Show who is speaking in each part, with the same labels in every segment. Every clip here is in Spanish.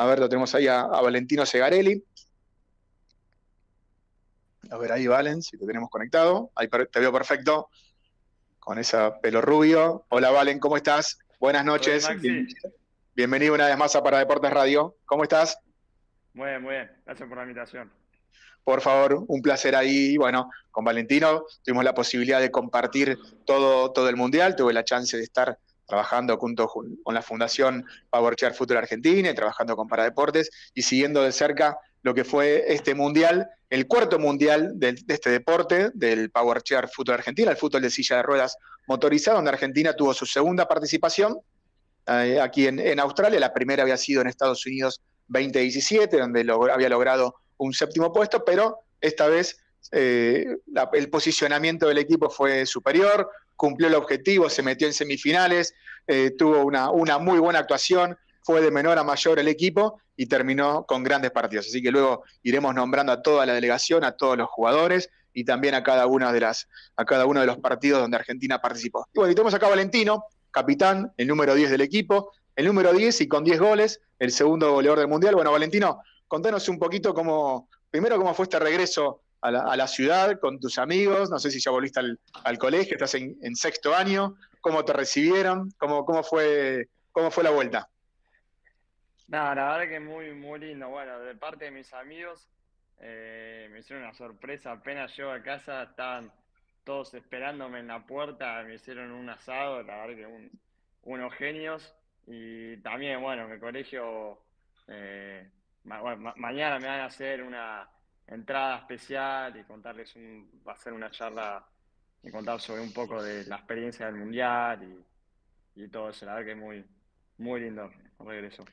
Speaker 1: A ver, lo tenemos ahí a, Valentino Segarelli. A ver, ahí Valen, si te tenemos conectado. Ahí te veo perfecto. Con ese pelo rubio. Hola Valen, ¿cómo estás? Buenas noches. Bienvenido una vez más a Para Deportes Radio. ¿Cómo estás?
Speaker 2: Muy bien, muy bien. Gracias por la invitación.
Speaker 1: Por favor, un placer ahí. Bueno, con Valentino tuvimos la posibilidad de compartir todo, todo el Mundial. Tuve la chance de estar trabajando junto con la Fundación Power Chair Future Argentina y trabajando con Paradeportes y siguiendo de cerca lo que fue este mundial, el cuarto mundial de, este deporte, del Power Chair Future Argentina, el fútbol de silla de ruedas motorizado, donde Argentina tuvo su segunda participación eh, aquí en, Australia. La primera había sido en Estados Unidos 2017, donde había logrado un séptimo puesto, pero esta vez eh, el posicionamiento del equipo fue superior, cumplió el objetivo, se metió en semifinales, eh, tuvo una, una muy buena actuación, fue de menor a mayor el equipo y terminó con grandes partidos. Así que luego iremos nombrando a toda la delegación, a todos los jugadores y también a cada una de las, a cada uno de los partidos donde Argentina participó. Y bueno, y tenemos acá a Valentino, capitán, el número 10 del equipo, el número 10 y con 10 goles, el segundo goleador del Mundial. Bueno, Valentino, contanos un poquito cómo, primero cómo fue este regreso a la, ciudad con tus amigos, no sé si ya volviste al, colegio, estás en, sexto año, cómo te recibieron, cómo, cómo, fue, cómo fue la vuelta.
Speaker 2: No, la verdad que muy, muy lindo. Bueno, de parte de mis amigos, eh, me hicieron una sorpresa. Apenas llego a casa, estaban todos esperándome en la puerta, me hicieron un asado, la verdad que unos genios. Y también, bueno, en el colegio, eh, mañana me van a hacer una entrada especial y contarles un, va a ser una charla y contar sobre un poco de la experiencia del mundial y, y todo eso. La verdad que es muy, muy lindo regreso.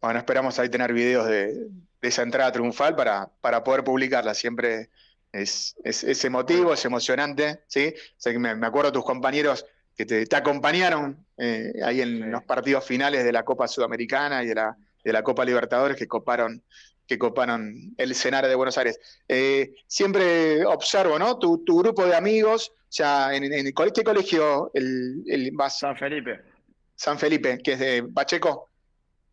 Speaker 1: Bueno, esperamos ahí tener videos de, esa entrada triunfal para, para poder publicarla. Siempre es, es, emotivo, es emocionante, ¿sí? me, acuerdo de tus compañeros que te, acompañaron eh, ahí en los partidos finales de la Copa Sudamericana y de la, de la Copa Libertadores que coparon que coparon el escenario de Buenos Aires. Eh, siempre observo, ¿no? Tu, grupo de amigos, o sea, en, en, ¿qué colegio el, el
Speaker 2: San Felipe.
Speaker 1: San Felipe, que es de Pacheco.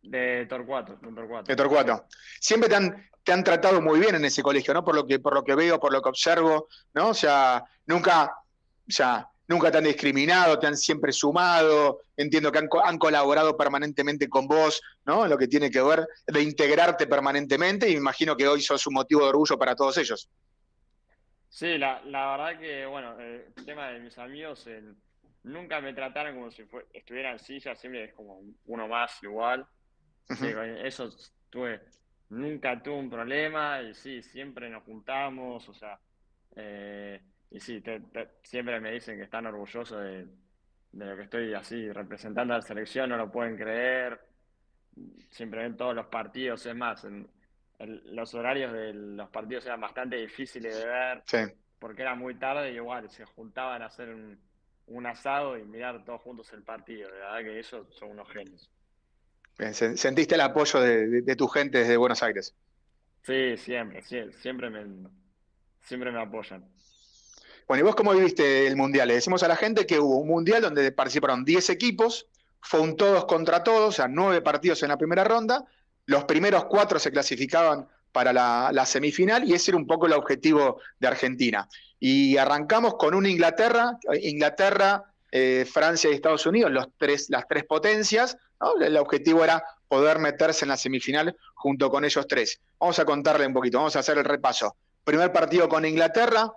Speaker 2: De Torcuato, de Torcuato.
Speaker 1: De Torcuato. Siempre te han, te han tratado muy bien en ese colegio, ¿no? Por lo que, por lo que veo, por lo que observo, ¿no? O sea, nunca, o sea, nunca te han discriminado, te han siempre sumado, entiendo que han, colaborado permanentemente con vos, ¿no? En lo que tiene que ver de integrarte permanentemente y me imagino que hoy sos un motivo de orgullo para todos ellos.
Speaker 2: Sí, la, verdad que, bueno, el tema de mis amigos, nunca me trataron como si estuviera en silla, siempre es como uno más igual. eso tuve, nunca tuve un problema y sí, siempre nos juntamos, o sea, eh, y sí, siempre me dicen que están orgullosos de, lo que estoy así representando a la selección, no lo pueden creer. Siempre ven todos los partidos, es más, los horarios de los partidos eran bastante difíciles de ver, porque era muy tarde y igual se juntaban a hacer un, asado y mirar todos juntos el partido. De verdad que eso son unos genios.
Speaker 1: ¿Sentiste el apoyo de, tu gente desde Buenos Aires?
Speaker 2: Sí, siempre, siempre me, siempre me apoyan.
Speaker 1: Bueno, ¿y vos cómo viviste el Mundial? Le decimos a la gente que hubo un Mundial donde participaron 10 equipos, fue un todos contra todos, o sea, nueve partidos en la primera ronda, los primeros cuatro se clasificaban para la, semifinal y ese era un poco el objetivo de Argentina. Y arrancamos con una Inglaterra, Inglaterra, eh, Francia y Estados Unidos, los tres, las tres potencias, el objetivo era poder meterse en la semifinal junto con ellos tres. Vamos a contarle un poquito, vamos a hacer el repaso. Primer partido con Inglaterra,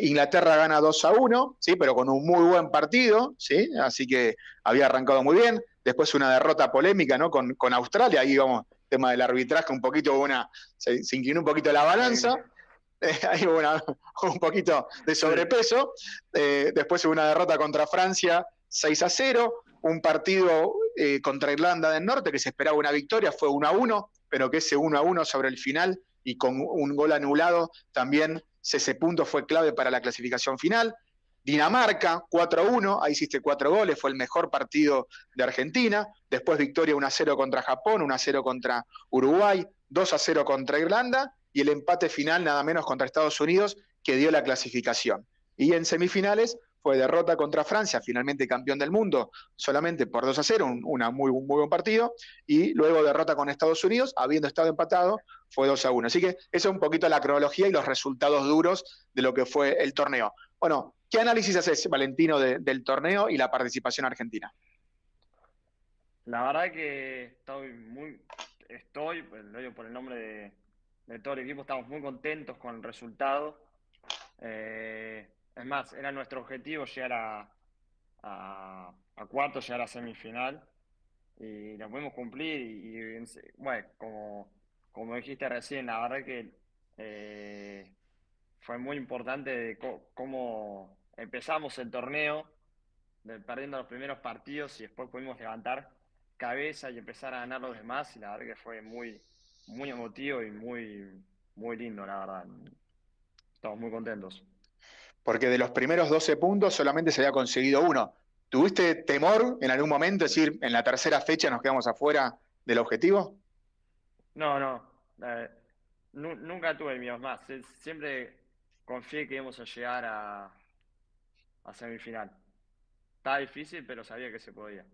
Speaker 1: Inglaterra gana 2 a 1, ¿sí? pero con un muy buen partido, ¿sí? así que había arrancado muy bien. Después una derrota polémica ¿no? con, Australia, ahí vamos, tema del arbitraje, un poquito, una, se, inclinó un poquito la balanza. ahí hubo un poquito de sobrepeso. Eh, después hubo una derrota contra Francia, 6 a 0. Un partido eh, contra Irlanda del Norte que se esperaba una victoria, fue 1 a 1, pero que ese 1 a 1 sobre el final y con un gol anulado también ese punto fue clave para la clasificación final. Dinamarca, 4-1, ahí hiciste cuatro goles, fue el mejor partido de Argentina. Después victoria 1-0 contra Japón, 1-0 contra Uruguay, 2-0 contra Irlanda y el empate final nada menos contra Estados Unidos que dio la clasificación. Y en semifinales, fue derrota contra Francia, finalmente campeón del mundo, solamente por 2 a 0, un muy, buen partido, y luego derrota con Estados Unidos, habiendo estado empatado, fue 2 a 1. Así que eso es un poquito la cronología y los resultados duros de lo que fue el torneo. Bueno, ¿qué análisis haces, Valentino, del torneo y la participación argentina?
Speaker 2: La verdad que estoy muy, estoy, pues, lo digo por el nombre de, todo el equipo, estamos muy contentos con el resultado. Eh, es más, era nuestro objetivo llegar a, cuarto, llegar a semifinal y lo pudimos cumplir y, bueno, como, como dijiste recién, la verdad que eh, fue muy importante cómo empezamos el torneo, perdiendo los primeros partidos y después pudimos levantar cabeza y empezar a ganar los demás y la verdad que fue muy, muy emotivo y muy, muy lindo, la verdad. Estamos muy contentos
Speaker 1: porque de los primeros 12 puntos solamente se había conseguido uno. ¿Tuviste temor en algún momento, es decir, en la tercera fecha nos quedamos afuera del objetivo?
Speaker 2: No, no. Eh, nunca tuve miedo más. Siempre confié que íbamos a llegar a, a semifinal. Está difícil, pero sabía que se podía.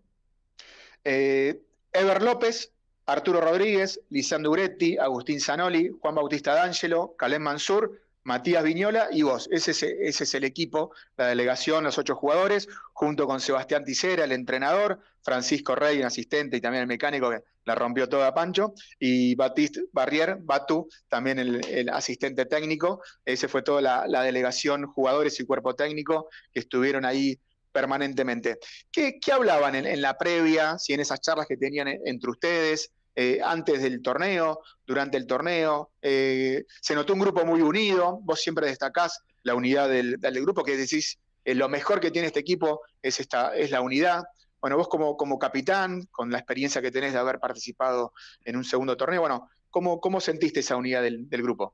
Speaker 1: Eh, Ever López, Arturo Rodríguez, Lisandro Uretti, Agustín Zanoli, Juan Bautista D'Angelo, Calem Mansur Matías Viñola y vos. Ese es, el equipo, la delegación, los ocho jugadores, junto con Sebastián Ticera, el entrenador, Francisco Rey, un asistente y también el mecánico que la rompió toda Pancho, y Batiste Barrier, Batu, también el, asistente técnico. Ese fue toda la, delegación, jugadores y cuerpo técnico que estuvieron ahí permanentemente. ¿Qué, hablaban en, en, la previa, si en esas charlas que tenían entre ustedes? Eh, antes del torneo, durante el torneo. Eh, se notó un grupo muy unido, vos siempre destacás la unidad del, grupo, que decís, eh, lo mejor que tiene este equipo es, esta, es la unidad. Bueno, vos como, como capitán, con la experiencia que tenés de haber participado en un segundo torneo, bueno, ¿cómo, cómo sentiste esa unidad del, grupo?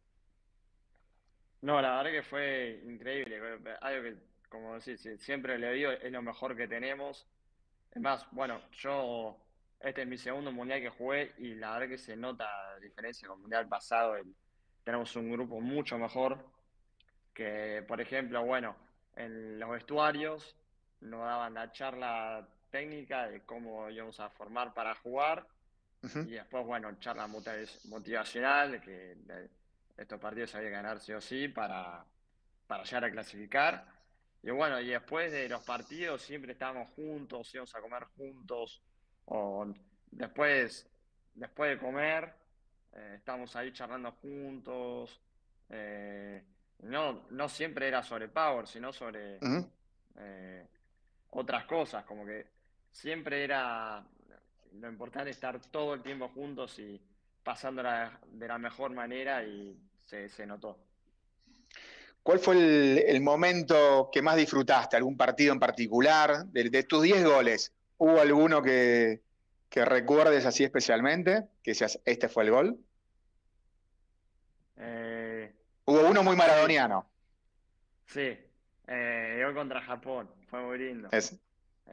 Speaker 2: No, la verdad que fue increíble. Algo que, como decís, siempre le digo, es lo mejor que tenemos. Es más, bueno, yo este es mi segundo mundial que jugué y la verdad que se nota la diferencia con el mundial pasado. tenemos un grupo mucho mejor que, por ejemplo, bueno, en los vestuarios nos daban la charla técnica de cómo íbamos a formar para jugar y después, bueno, charla motivacional, que estos partidos había que ganar sí o sí para, para llegar a clasificar. Y bueno, y después de los partidos siempre estábamos juntos, íbamos a comer juntos, o después, después de comer, eh, estamos ahí charlando juntos. Eh, no, no siempre era sobre Power, sino sobre eh, otras cosas, como que siempre era lo importante estar todo el tiempo juntos y pasando de la mejor manera y se, notó.
Speaker 1: ¿Cuál fue el, momento que más disfrutaste? ¿Algún partido en particular? de tus 10 goles, ¿Hubo alguno que, recuerdes así especialmente? Que seas, este fue el gol. Eh, Hubo uno muy maradoniano.
Speaker 2: Sí, eh, gol contra Japón, fue muy lindo.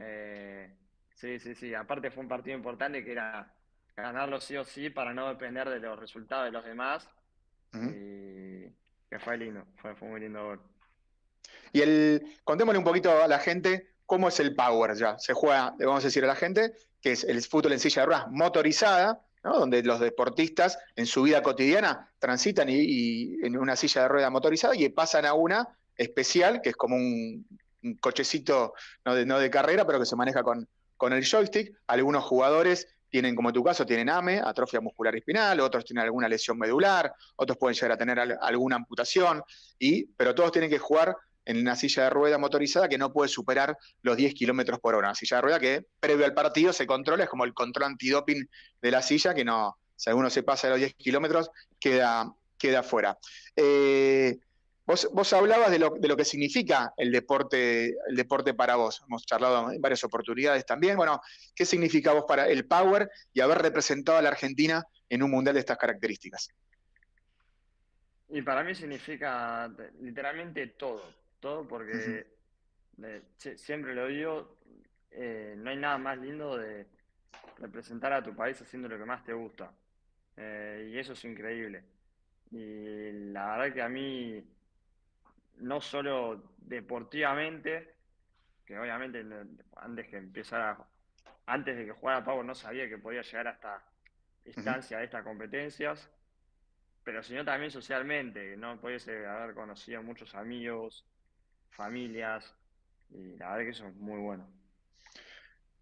Speaker 2: Eh, sí, sí, sí. Aparte fue un partido importante que era ganarlo sí o sí para no depender de los resultados de los demás. Y que fue lindo, fue, fue muy lindo gol.
Speaker 1: Y el, contémosle un poquito a la gente cómo es el power ya. Se juega, vamos a decir a la gente, que es el fútbol en silla de ruedas motorizada, donde los deportistas en su vida cotidiana transitan y, en una silla de rueda motorizada y pasan a una especial, que es como un, cochecito no de, carrera, pero que se maneja con, con el joystick. Algunos jugadores tienen, como en tu caso, tienen AME, atrofia muscular espinal, otros tienen alguna lesión medular, otros pueden llegar a tener alguna amputación, y, pero todos tienen que jugar en una silla de rueda motorizada que no puede superar los 10 kilómetros por hora. Una silla de rueda que previo al partido se controla, es como el control antidoping de la silla, que no, si alguno se pasa de los 10 kilómetros, queda, queda fuera. Eh, vos, hablabas de lo, de lo, que significa el deporte, el deporte para vos. Hemos charlado en varias oportunidades también. Bueno, ¿qué significa vos para el Power y haber representado a la Argentina en un mundial de estas características?
Speaker 2: Y para mí significa literalmente todo todo porque siempre lo digo, eh, no hay nada más lindo de representar a tu país haciendo lo que más te gusta. Eh, y eso es increíble. Y la verdad que a mí, no solo deportivamente, que obviamente antes que empezara, antes de que jugara Power no sabía que podía llegar hasta instancia de estas competencias, pero sino también socialmente, no pudiese haber conocido muchos amigos, familias, y la verdad que eso es muy bueno.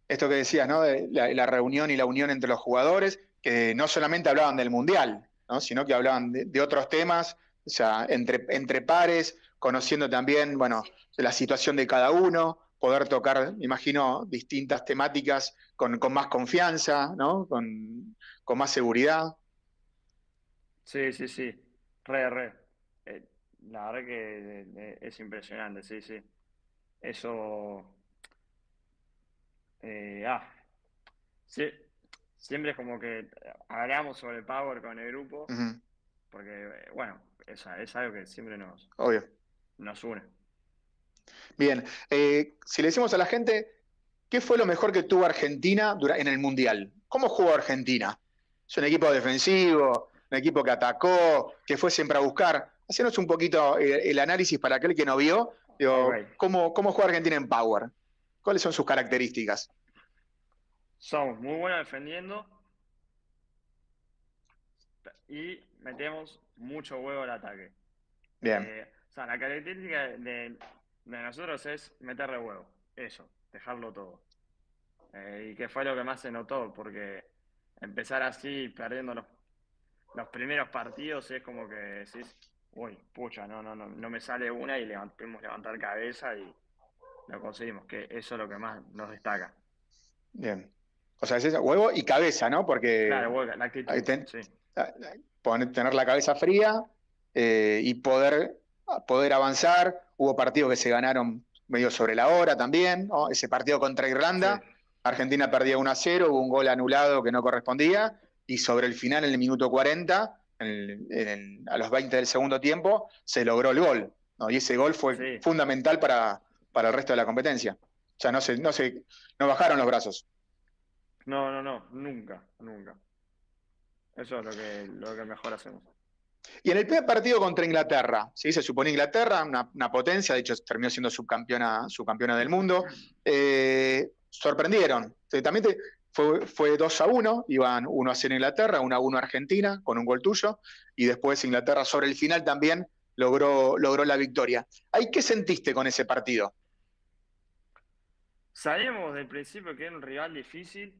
Speaker 1: Esto que decías, ¿no? la, reunión y la unión entre los jugadores, que no solamente hablaban del Mundial, ¿no? sino que hablaban de, otros temas, o sea, entre, entre pares, conociendo también, bueno, la situación de cada uno, poder tocar, imagino, distintas temáticas con, más confianza, ¿no? Con, más seguridad.
Speaker 2: Sí, sí, sí, re, re. Eh, la verdad que eh, es impresionante, sí, sí. Eso... Eh, ah, sí, siempre es como que hablamos sobre Power con el grupo, porque, bueno, es, es algo que siempre nos,
Speaker 1: Obvio.
Speaker 2: nos une.
Speaker 1: Bien, eh, si le decimos a la gente, ¿qué fue lo mejor que tuvo Argentina en el Mundial? ¿Cómo jugó Argentina? Es un equipo defensivo, un equipo que atacó, que fue siempre a buscar. Hacenos un poquito eh, el, análisis para aquel que no vio. ¿cómo, ¿Cómo juega Argentina en Power? ¿Cuáles son sus características?
Speaker 2: Somos muy buenos defendiendo y metemos mucho huevo al ataque.
Speaker 1: Bien. Eh,
Speaker 2: o sea, la característica de, de nosotros es meterle huevo, eso, dejarlo todo. Eh, y que fue lo que más se notó, porque empezar así, perdiendo los, los primeros partidos, es como que decís, uy, pucha, no, no, no, no me sale una y levantemos levantar cabeza y lo conseguimos, que eso es lo que más nos destaca.
Speaker 1: Bien. O sea, es eso, huevo y cabeza, ¿no? Porque.
Speaker 2: Claro, huevo, la actitud. sí.
Speaker 1: tener la cabeza fría eh, y poder, poder avanzar, Hubo partidos que se ganaron medio sobre la hora también, ese partido contra Irlanda, Argentina perdía 1 a 0, hubo un gol anulado que no correspondía, y sobre el final, en el minuto 40, a los 20 del segundo tiempo, se logró el gol. Y ese gol fue fundamental para, para el resto de la competencia. O sea, no se, no se, no bajaron los brazos.
Speaker 2: No, no, no, nunca, nunca. Eso es lo que, lo que mejor hacemos.
Speaker 1: Y en el primer partido contra Inglaterra, ¿sí? se supone Inglaterra, una, potencia, de hecho terminó siendo subcampeona, subcampeona del mundo, eh, sorprendieron. También fue, fue 2 a 1, iban 1 a 0 Inglaterra, 1 a 1 Argentina, con un gol tuyo, y después Inglaterra sobre el final también logró, logró la victoria. ¿Ahí qué sentiste con ese partido?
Speaker 2: Sabíamos del principio que era un rival difícil,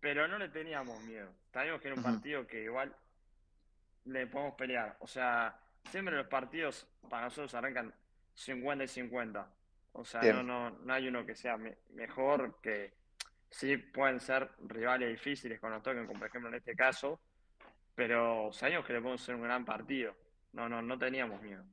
Speaker 2: pero no le teníamos miedo. Sabíamos que era un partido que igual le podemos pelear. O sea, siempre los partidos para nosotros arrancan 50 y 50. O sea, no, no, no hay uno que sea mejor, que sí pueden ser rivales difíciles cuando toquen, como por ejemplo en este caso, pero sabemos que le podemos hacer un gran partido. No, no, no teníamos miedo.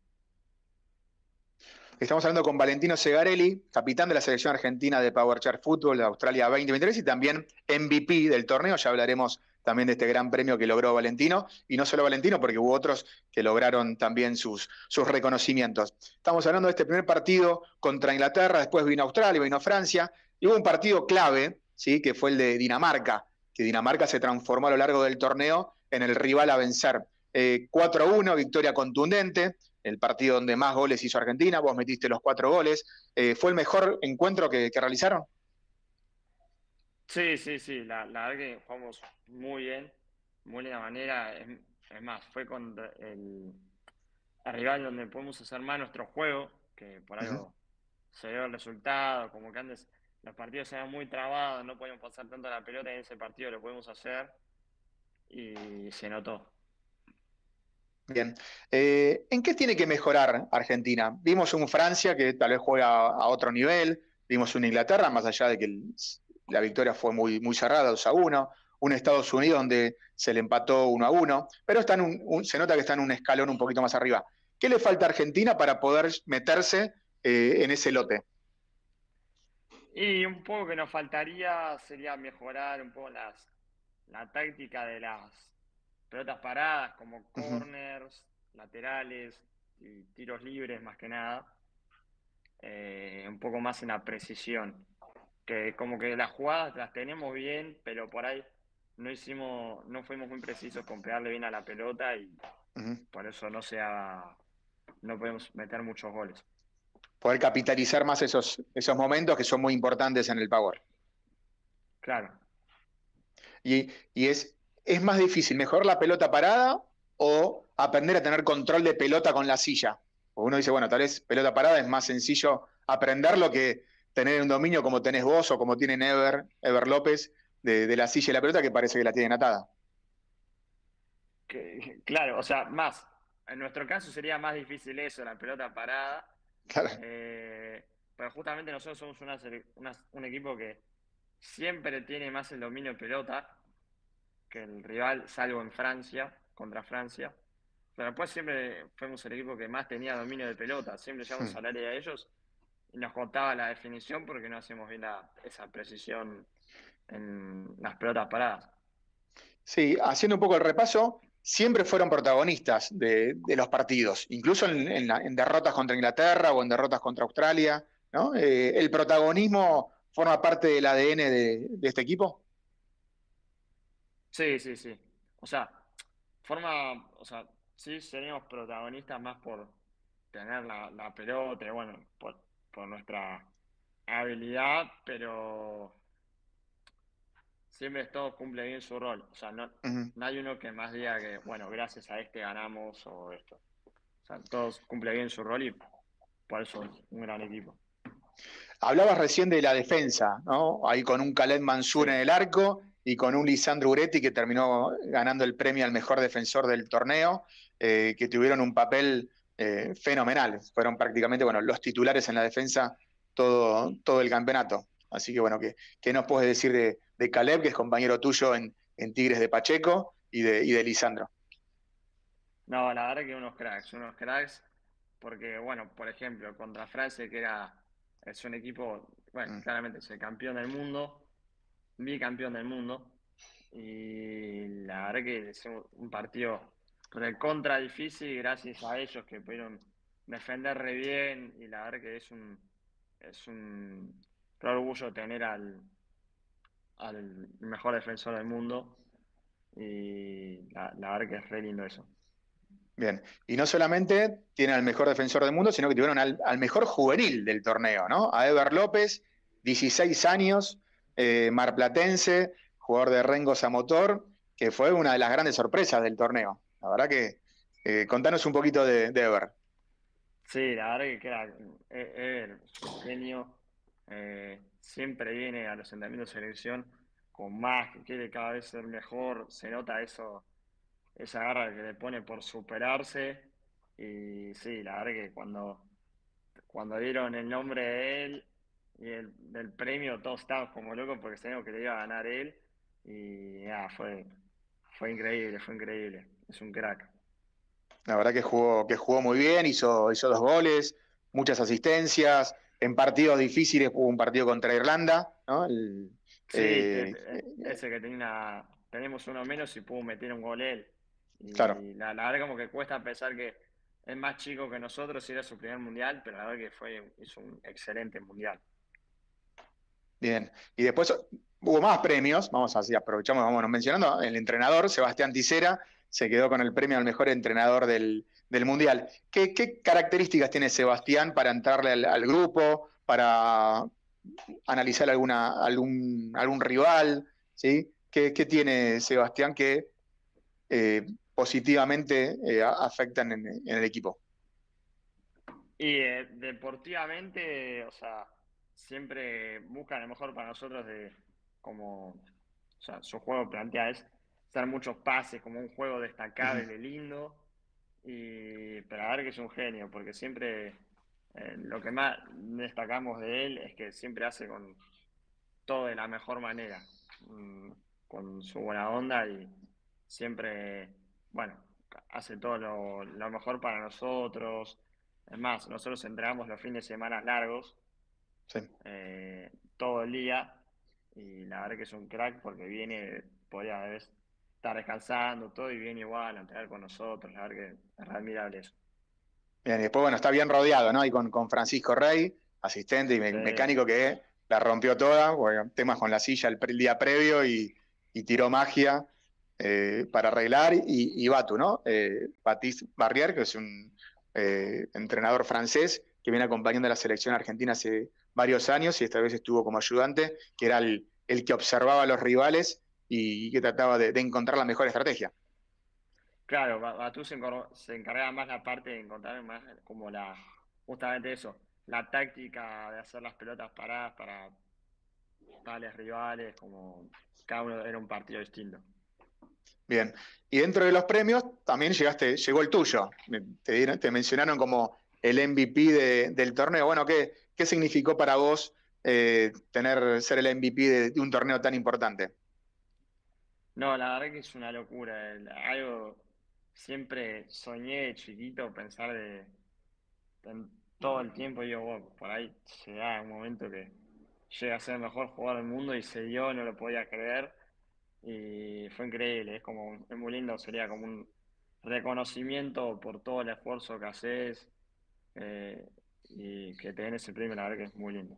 Speaker 1: Estamos hablando con Valentino Segarelli, capitán de la selección argentina de Power Chair Football de Australia 2023 y también MVP del torneo. Ya hablaremos también de este gran premio que logró Valentino, y no solo Valentino, porque hubo otros que lograron también sus, sus reconocimientos. Estamos hablando de este primer partido contra Inglaterra, después vino Australia, vino Francia, y hubo un partido clave, ¿sí? que fue el de Dinamarca, que Dinamarca se transformó a lo largo del torneo en el rival a vencer. 4-1, eh, victoria contundente, el partido donde más goles hizo Argentina, vos metiste los cuatro goles. Eh, ¿Fue el mejor encuentro que realizaron?
Speaker 2: Sí, sí, sí, la, la verdad que jugamos muy bien, muy linda manera. Es, más, fue con el, rival donde podemos hacer más nuestro juego, que por algo se dio el resultado, como que antes los partidos eran muy trabados, no podíamos pasar tanto la pelota en ese partido lo podemos hacer y se notó.
Speaker 1: Bien. Eh, ¿En qué tiene que mejorar Argentina? Vimos un Francia que tal vez juega a otro nivel, vimos un Inglaterra, más allá de que la victoria fue muy, cerrada, 2 a 1, un Estados Unidos donde se le empató 1 a 1, pero está un, se nota que está en un escalón un poquito más arriba. ¿Qué le falta a Argentina para poder meterse eh, en ese lote?
Speaker 2: Y un poco que nos faltaría sería mejorar un poco las, la táctica de las pelotas paradas, como corners, laterales y tiros libres más que nada. Eh, un poco más en la precisión que como que las jugadas las tenemos bien, pero por ahí no hicimos, no fuimos muy precisos con pegarle bien a la pelota y por eso no sea, no podemos meter muchos goles.
Speaker 1: Poder capitalizar más esos, esos momentos que son muy importantes en el Power.
Speaker 2: Claro.
Speaker 1: Y, es, es más difícil mejor la pelota parada o aprender a tener control de pelota con la silla. uno dice, bueno, tal vez pelota parada es más sencillo aprenderlo que tener un dominio como tenés vos o como tiene Ever, Ever López, de, la silla y la pelota que parece que la tienen atada.
Speaker 2: claro, o sea, más. En nuestro caso sería más difícil eso, la pelota parada. Claro. Eh, pero justamente nosotros somos un equipo que siempre tiene más el dominio de pelota que el rival, salvo en Francia, contra Francia. Pero después siempre fuimos el equipo que más tenía dominio de pelota. Siempre llevamos al área de ellos y nos contaba la definición porque no hacemos bien esa precisión en las pelotas paradas.
Speaker 1: Sí, haciendo un poco el repaso, siempre fueron protagonistas de, los partidos, incluso en, derrotas contra Inglaterra o en derrotas contra Australia. ¿no? Eh, ¿El protagonismo forma parte del ADN de, este equipo?
Speaker 2: Sí, sí, sí. O sea, forma, o sea, sí seríamos protagonistas más por tener la, pelota, bueno, por nuestra habilidad, pero siempre todo cumple bien su rol. O sea, no, hay uno que más diga que, bueno, gracias a este ganamos o esto. O sea, todos cumple bien su rol y por eso es un gran equipo.
Speaker 1: Hablabas recién de la defensa, ¿no? Ahí con un Khaled Mansur en el arco y con un Lisandro Uretti que terminó ganando el premio al mejor defensor del torneo, eh, que tuvieron un papel eh, fenomenal. Fueron prácticamente bueno, los titulares en la defensa todo, todo el campeonato. Así que bueno, ¿qué, qué nos puedes decir de, de Caleb, que es compañero tuyo en, Tigres de Pacheco, y de, y de Lisandro.
Speaker 2: No, la verdad que unos cracks, unos cracks, porque bueno, por ejemplo, contra Francia, que era, es un equipo, bueno, mm. claramente es el campeón del mundo, bicampeón del mundo, y la verdad que es un partido con el contra difícil, gracias a ellos que pudieron defender re bien, y la verdad que es un, es un orgullo tener al, al mejor defensor del mundo. Y la, verdad que es re lindo eso.
Speaker 1: Bien, y no solamente tiene al mejor defensor del mundo, sino que tuvieron al, mejor juvenil del torneo, ¿no? A Ever López, 16 años, eh, marplatense, jugador de Rengo Motor, que fue una de las grandes sorpresas del torneo. La verdad que, eh, contanos un poquito de, Ever.
Speaker 2: Sí, la verdad que era Ever, genio, eh, siempre viene a los entrenamientos de selección con más, que quiere cada vez ser mejor, se nota eso, esa garra que le pone por superarse. Y sí, la verdad que cuando, cuando dieron el nombre de él y el, del premio, todos estábamos como locos porque sabíamos que le iba a ganar él. Y ya, fue, fue increíble, fue increíble. Es un crack.
Speaker 1: La verdad que jugó, que jugó muy bien, hizo, hizo dos goles, muchas asistencias, en partidos difíciles hubo un partido contra Irlanda, ¿no?
Speaker 2: sí, eh, ese que tenía, tenemos uno menos y pudo meter un gol él. claro. La, verdad como que cuesta pensar que es más chico que nosotros y era su primer mundial, pero la verdad que fue, hizo un excelente mundial.
Speaker 1: Bien, y después hubo más premios, vamos así, aprovechamos, vamos mencionando, el entrenador, Sebastián Ticera, se quedó con el premio al mejor entrenador del, del Mundial. ¿Qué, características tiene Sebastián para entrarle al, grupo, para analizar alguna, algún, algún rival? ¿sí? ¿Qué, tiene Sebastián que eh, positivamente eh, afectan en, el equipo?
Speaker 2: Y eh, deportivamente, o sea, siempre busca lo mejor para nosotros de como, o sea, su juego plantea es hacer muchos pases, como un juego destacable, lindo, y, pero a ver que es un genio, porque siempre eh, lo que más destacamos de él es que siempre hace con todo de la mejor manera, mm, con su buena onda y siempre, bueno, hace todo lo, mejor para nosotros. Es más, nosotros entregamos los fines de semana largos, eh, todo el día, y la verdad que es un crack porque viene, podría haber está descansando, todo y bien igual a entrenar con nosotros, la verdad que es admirable eso.
Speaker 1: Bien, y después, bueno, está bien rodeado, ¿no? Y con, con Francisco Rey, asistente y mecánico que la rompió toda, temas con la silla el, día previo y, tiró magia eh, para arreglar, y, y Batu, ¿no? Eh, Baptiste Barrier, que es un eh, entrenador francés, que viene acompañando a la selección argentina hace varios años y esta vez estuvo como ayudante, que era el, que observaba a los rivales y que trataba de, encontrar la mejor estrategia.
Speaker 2: Claro, Batú se, se encargaba más la parte de encontrar más como la, justamente eso, la táctica de hacer las pelotas paradas para tales rivales, como cada uno era un partido distinto.
Speaker 1: Bien, y dentro de los premios también llegaste, llegó el tuyo. Te, te mencionaron como el MVP del torneo. Bueno, ¿qué, qué significó para vos eh, tener ser el MVP de, un torneo tan importante?
Speaker 2: No, la verdad que es una locura. Algo siempre soñé de chiquito pensar de todo el tiempo. Digo, por ahí da un momento que llega a ser el mejor jugador del mundo y se dio, no lo podía creer. Y fue increíble, es como, es muy lindo, sería como un reconocimiento por todo el esfuerzo que haces eh, y que te den ese premio, la verdad que es muy lindo.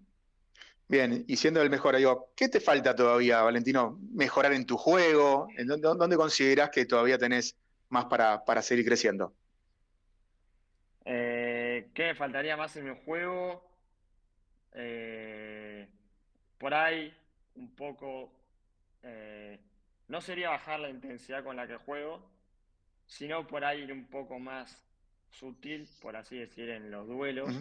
Speaker 1: Bien, y siendo el mejor, digo, ¿qué te falta todavía, Valentino? ¿Mejorar en tu juego? ¿En dónde, dónde consideras que todavía tenés más para, para seguir creciendo?
Speaker 2: Eh, ¿Qué me faltaría más en mi juego? Eh, por ahí, un poco, eh, no sería bajar la intensidad con la que juego, sino por ahí ir un poco más sutil, por así decir, en los duelos,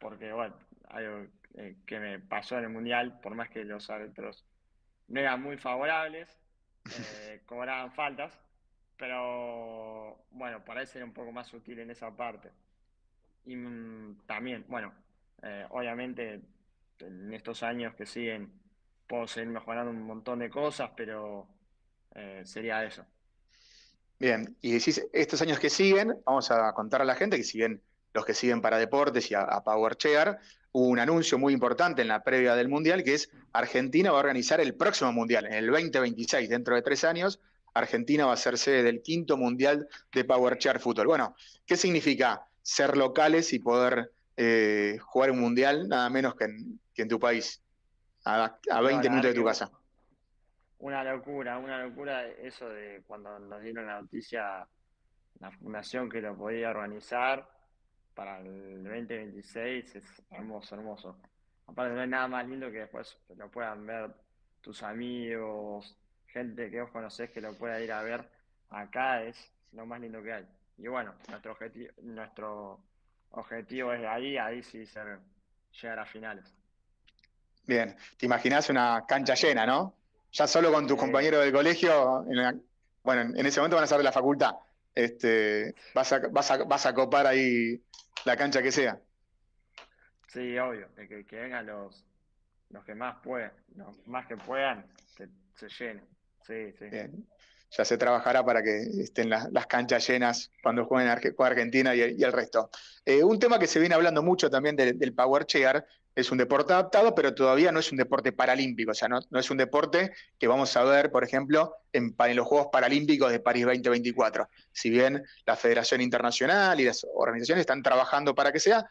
Speaker 2: porque, bueno, algo eh, que me pasó en el Mundial, por más que los árbitros no eran muy favorables, eh, cobraban faltas, pero, bueno, ahí sería un poco más sutil en esa parte. Y mm, también, bueno, obviamente en estos años que siguen puedo seguir mejorando un montón de cosas, pero eh, sería eso.
Speaker 1: Bien, y decís, estos años que siguen, vamos a contar a la gente que siguen los que siguen para deportes y a, a PowerChear, hubo un anuncio muy importante en la previa del Mundial, que es Argentina va a organizar el próximo Mundial, en el 2026, dentro de tres años, Argentina va a ser sede del quinto Mundial de PowerChear Fútbol. Bueno, ¿qué significa ser locales y poder eh, jugar un Mundial nada menos que en, que en tu país, a, 20 minutos de tu casa.
Speaker 2: Una locura, una locura eso de cuando nos dieron la noticia, la fundación que lo podía organizar para el 2026, es hermoso, hermoso. Aparte no hay nada más lindo que después lo puedan ver tus amigos, gente que vos conocés que lo pueda ir a ver acá, es lo más lindo que hay. Y bueno, nuestro objetivo, nuestro objetivo es ahí, ahí sí ser, llegar a finales.
Speaker 1: Bien, te imaginas una cancha llena, ¿no? Ya solo con tus compañeros del colegio, bueno, en ese momento van a ser de la facultad. Este, vas, a, vas, a, copar ahí la cancha que sea.
Speaker 2: Sí, obvio, que, que vengan los, los que más puedan, los más que puedan, que se llenen. Sí, sí.
Speaker 1: Bien. Ya se trabajará para que estén las, canchas llenas cuando jueguen Argentina y, el resto. Eh, un tema que se viene hablando mucho también del, del Power Chair es un deporte adaptado, pero todavía no es un deporte paralímpico, o sea, no, es un deporte que vamos a ver, por ejemplo, en, los Juegos Paralímpicos de París 2024. Si bien la Federación Internacional y las organizaciones están trabajando para que sea,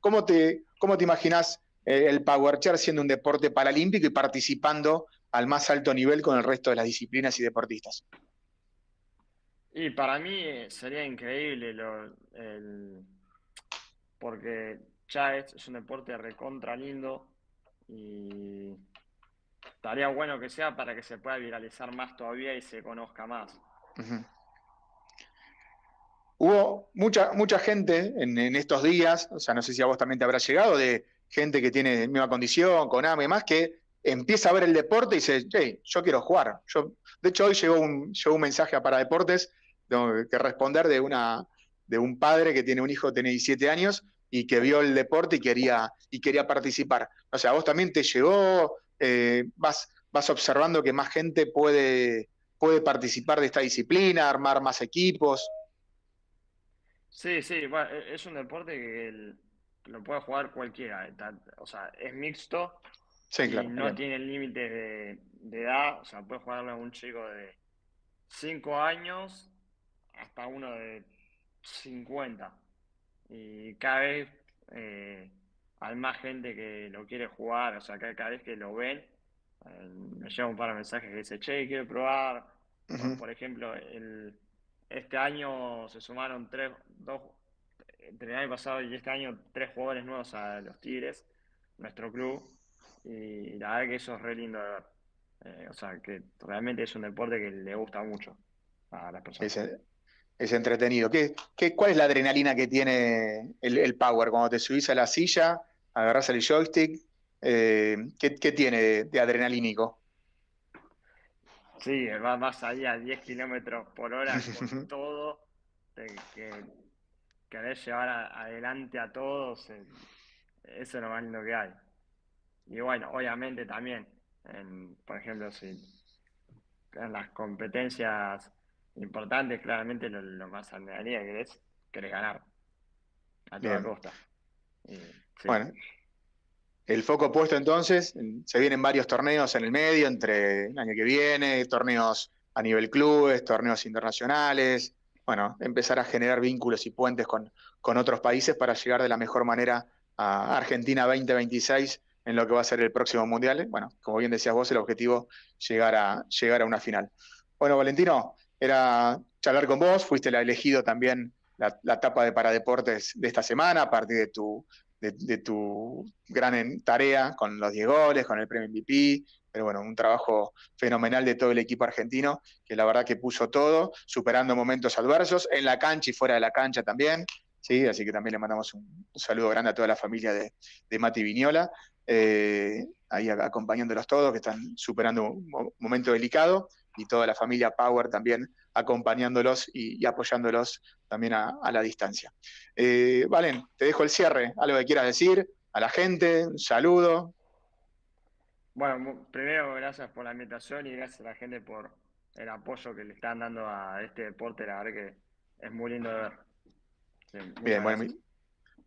Speaker 1: ¿cómo te, imaginas eh, el Power Chair siendo un deporte paralímpico y participando al más alto nivel con el resto de las disciplinas y deportistas?
Speaker 2: Y para mí eh, sería increíble porque ya es, un deporte recontra lindo y estaría bueno que sea para que se pueda viralizar más todavía y se conozca más.
Speaker 1: Hubo mucha, mucha gente en, estos días, o sea, no sé si a vos también te habrá llegado, de gente que tiene misma condición, con AME y más, que empieza a ver el deporte y dice, hey, yo quiero jugar. Yo, de hecho, hoy llegó un, llegó un mensaje a Paradeportes que responder de, una, de un padre que tiene un hijo tiene 17 años y que vio el deporte y quería, y quería participar. O sea, vos también te llegó, eh, vas, vas observando que más gente puede, puede participar de esta disciplina, armar más equipos.
Speaker 2: Sí, sí, bueno, e, es un deporte que lo puede jugar cualquiera, eh, o sea, es mixto sí, claro, y no tiene límite de, de, edad, o sea, puede jugarlo a un chico de 5 años hasta uno de 50 y cada vez eh, hay más gente que lo quiere jugar, o sea, cada, vez que lo ven, eh, me llega un par de mensajes que dice, che, quiero probar. Por ejemplo, el, este año se sumaron tres, dos, entre el año pasado y este año tres jugadores nuevos a los Tigres, nuestro club, y la verdad que eso es re lindo de ver. Eh, o sea, que realmente es un deporte que le gusta mucho a las personas.
Speaker 1: Es, entretenido. ¿Qué, qué, cuál es la adrenalina que tiene el, Power cuando te subís a la silla, agarras el joystick? Eh, ¿qué, tiene de, adrenalínico?
Speaker 2: Sí, va más ahí a 10 kilómetros por hora con todo, que querés llevar adelante a todos, eh, eso es lo más lindo que hay. Y bueno, obviamente también, por ejemplo, si en las competencias importantes, claramente lo, más adrenalina que querés, querés ganar a toda costa.
Speaker 1: Bueno, el foco puesto entonces, se vienen varios torneos en el medio, entre el año que viene, torneos a nivel clubes, torneos internacionales, bueno, empezar a generar vínculos y puentes con, con otros países para llegar de la mejor manera a Argentina 2026 en lo que va a ser el próximo Mundial. Bueno, como bien decías vos, el objetivo llegar a, llegar a una final. Bueno, Valentino, era charlar con vos, fuiste la elegido también la, la etapa de Paradeportes de esta semana, a partir de tu, de, tu gran tarea con los 10 goles, con el premio MVP, pero bueno, un trabajo fenomenal de todo el equipo argentino, que la verdad que puso todo, superando momentos adversos, en la cancha y fuera de la cancha también, ¿sí? así que también le mandamos un, saludo grande a toda la familia de, de Mati Viñola, eh, ahí acompañándolos todos, que están superando un momento delicado, y toda la familia Power también acompañándolos y, apoyándolos también a, la distancia. Eh, Valen, te dejo el cierre, algo que quieras decir a la gente, un saludo.
Speaker 2: Bueno, primero gracias por la invitación y gracias a la gente por el apoyo que le están dando a este deporte, la verdad que es muy lindo de ver.
Speaker 1: Bien, bueno,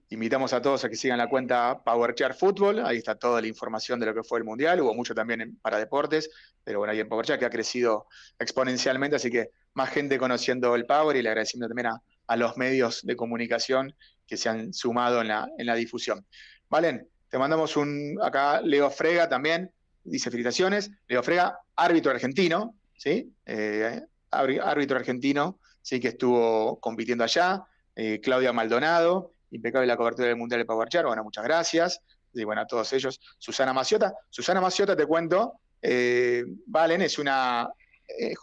Speaker 1: Invitamos a todos a que sigan la cuenta PowerChart Football, ahí está toda la información de lo que fue el Mundial, hubo mucho también para deportes, pero bueno, ahí en PowerChart que ha crecido exponencialmente, así que más gente conociendo el Power y le agradeciendo también a, los medios de comunicación que se han sumado en la, en la difusión. Valen, te mandamos un, acá Leo Frega también, dice felicitaciones, Leo Frega, árbitro argentino, ¿sí? Eh, árbitro argentino, sí, que estuvo compitiendo allá, eh, Claudia Maldonado, impecable la cobertura del Mundial de Power bueno, muchas gracias, y bueno, a todos ellos, Susana Maciota, Susana Maciota, te cuento, eh, Valen es una eh,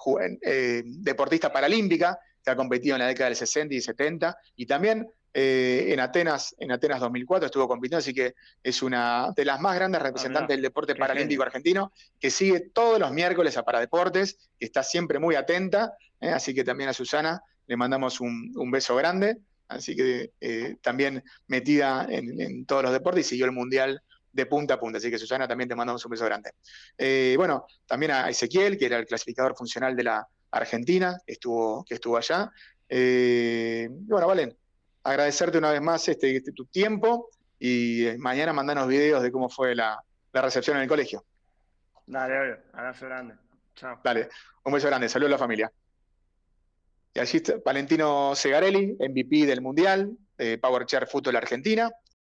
Speaker 1: eh, deportista paralímpica que ha competido en la década del 60 y 70, y también en Atenas, en Atenas 2004 estuvo compitiendo, así que es una de las más grandes ah, representantes del deporte paralímpico argentino, que sigue todos los miércoles a Paradeportes, que está siempre muy atenta, así que también a Susana le mandamos un beso grande así que eh, también metida en, todos los deportes y siguió el Mundial de punta a punta. Así que Susana, también te mandamos un beso grande. Eh, bueno, también a Ezequiel, que era el clasificador funcional de la Argentina, que estuvo, que estuvo allá. Eh, bueno, Valen, agradecerte una vez más este, este tu tiempo y mañana mandanos videos de cómo fue la, recepción en el colegio.
Speaker 2: Dale, abrazo grande. Chao.
Speaker 1: Dale, un beso grande. Saludos a la familia. Y allí está Valentino Segarelli, MVP del Mundial, Power Chair Fútbol Argentina.